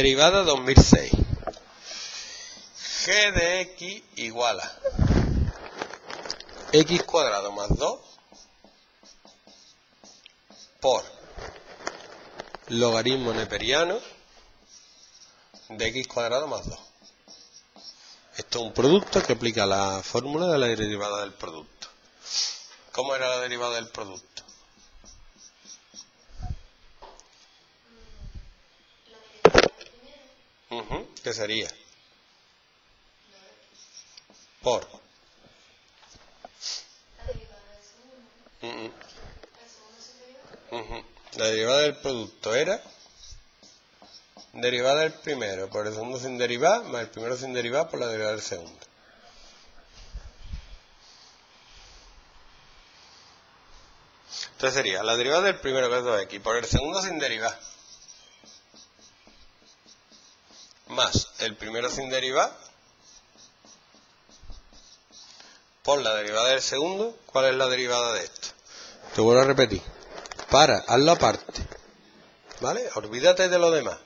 Derivada 2006. g de x igual a x cuadrado más 2 por logaritmo neperiano de x cuadrado más 2. Esto es un producto que aplica la fórmula de la derivada del producto. ¿Cómo era la derivada del producto? ¿Qué sería? Por. La derivada del producto era derivada del primero por el segundo sin derivar más el primero sin derivar por la derivada del segundo. Entonces sería la derivada del primero que es 2x por el segundo sin derivar más el primero sin derivar por la derivada del segundo. ¿Cuál es la derivada de esto? Te vuelvo a repetir. Para, hazlo aparte. ¿Vale? Olvídate de lo demás.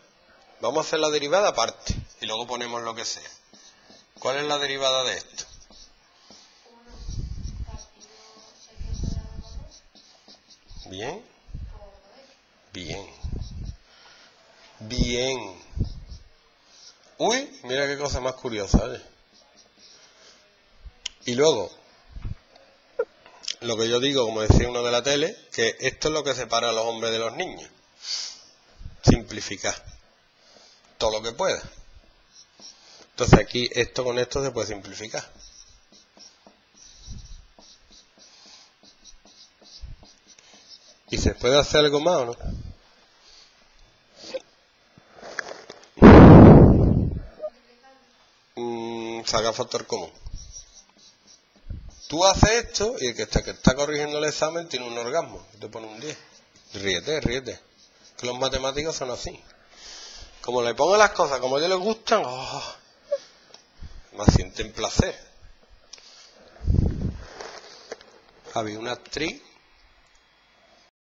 Vamos a hacer la derivada aparte y luego ponemos lo que sea. ¿Cuál es la derivada de esto? Bien. Bien. Bien. Uy, mira qué cosa más curiosa. ¿eh? Y luego, lo que yo digo, como decía uno de la tele, que esto es lo que separa a los hombres de los niños. Simplificar. Todo lo que pueda. Entonces aquí esto con esto se puede simplificar. ¿Y se puede hacer algo más o no? Saca factor común. Tú haces esto y el que está, que está corrigiendo el examen tiene un orgasmo. Te pone un 10. Ríete, ríete. Que los matemáticos son así. Como le pongo las cosas como a ellos les gustan, oh, más sienten placer. Había una actriz